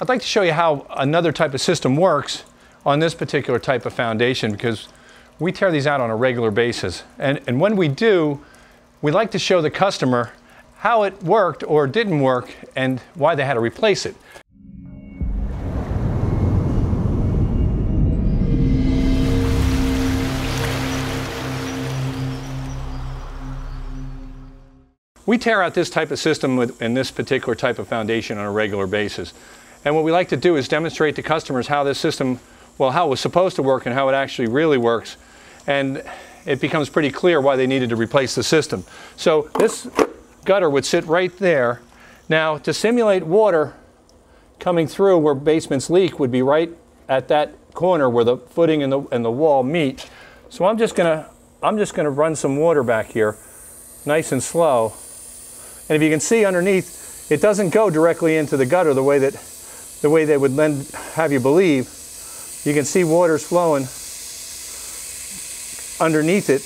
I'd like to show you how another type of system works on this particular type of foundation because we tear these out on a regular basis. And, and when we do, we like to show the customer how it worked or didn't work and why they had to replace it. We tear out this type of system with, in this particular type of foundation on a regular basis. And what we like to do is demonstrate to customers how this system, well, how it was supposed to work and how it actually really works. And it becomes pretty clear why they needed to replace the system. So this gutter would sit right there. Now, to simulate water coming through where basements leak would be right at that corner where the footing and the, and the wall meet. So I'm just gonna, I'm just gonna run some water back here, nice and slow. And if you can see underneath, it doesn't go directly into the gutter the way that the way they would lend, have you believe. You can see water's flowing underneath it.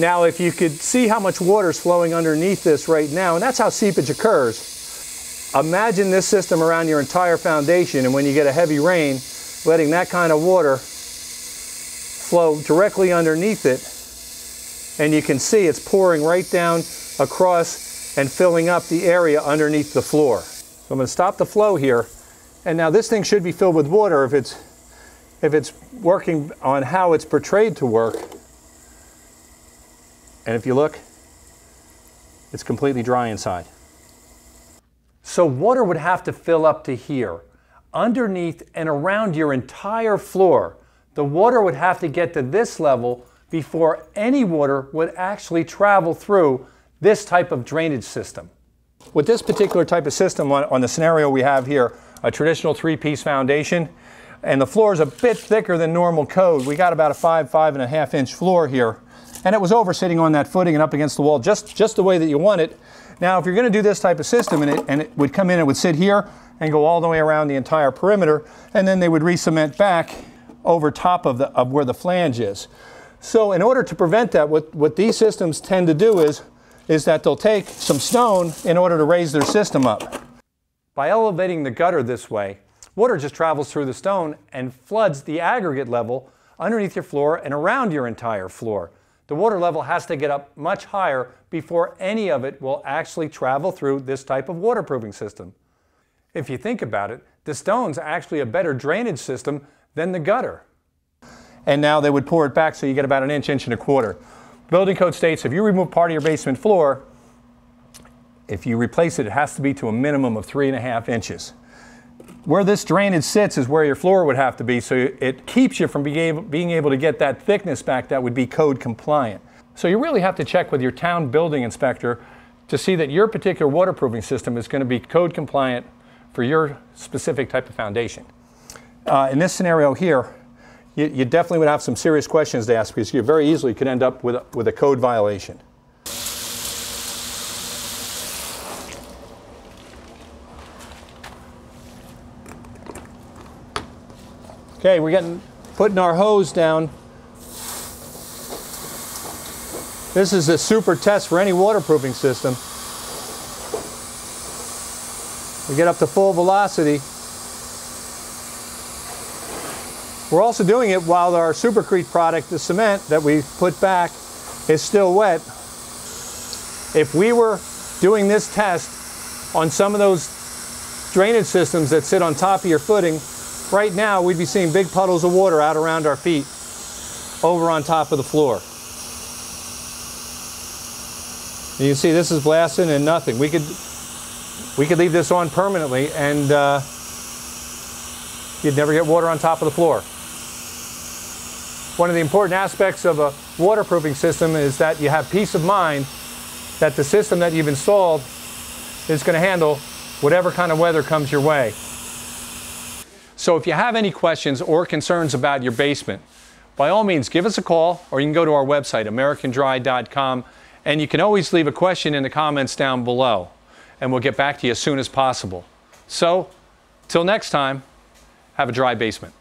Now, if you could see how much water is flowing underneath this right now, and that's how seepage occurs. Imagine this system around your entire foundation, and when you get a heavy rain, letting that kind of water flow directly underneath it, and you can see it's pouring right down across and filling up the area underneath the floor. So I'm going to stop the flow here. And now this thing should be filled with water if it's, if it's working on how it's portrayed to work. And if you look, it's completely dry inside. So water would have to fill up to here. Underneath and around your entire floor, the water would have to get to this level before any water would actually travel through this type of drainage system. With this particular type of system on, on the scenario we have here, a traditional three-piece foundation, and the floor is a bit thicker than normal code. We got about a five, five and a half inch floor here. And it was over sitting on that footing and up against the wall just, just the way that you want it. Now, if you're going to do this type of system and it, and it would come in, it would sit here and go all the way around the entire perimeter, and then they would re-cement back over top of, the, of where the flange is. So in order to prevent that, what, what these systems tend to do is is that they'll take some stone in order to raise their system up. By elevating the gutter this way, water just travels through the stone and floods the aggregate level underneath your floor and around your entire floor. The water level has to get up much higher before any of it will actually travel through this type of waterproofing system. If you think about it, the stone's actually a better drainage system than the gutter. And now they would pour it back so you get about an inch, inch and a quarter. Building code states if you remove part of your basement floor, if you replace it, it has to be to a minimum of three and a half inches. Where this drainage sits is where your floor would have to be, so it keeps you from being able, to get that thickness back that would be code compliant. So you really have to check with your town building inspector to see that your particular waterproofing system is going to be code compliant for your specific type of foundation. Uh, in this scenario here, you, you definitely would have some serious questions to ask because you very easily could end up with with a code violation. Okay, we're getting putting our hose down. This is a super test for any waterproofing system. We get up to full velocity. We're also doing it while our Supercrete product, the cement that we put back, is still wet. If we were doing this test on some of those drainage systems that sit on top of your footing, right now we'd be seeing big puddles of water out around our feet over on top of the floor. You can see this is blasting and nothing. We could, we could leave this on permanently and uh, you'd never get water on top of the floor. One of the important aspects of a waterproofing system is that you have peace of mind that the system that you've installed is going to handle whatever kind of weather comes your way. So if you have any questions or concerns about your basement, by all means give us a call or you can go to our website, americandry.com, and you can always leave a question in the comments down below, and we'll get back to you as soon as possible. So, till next time, have a dry basement.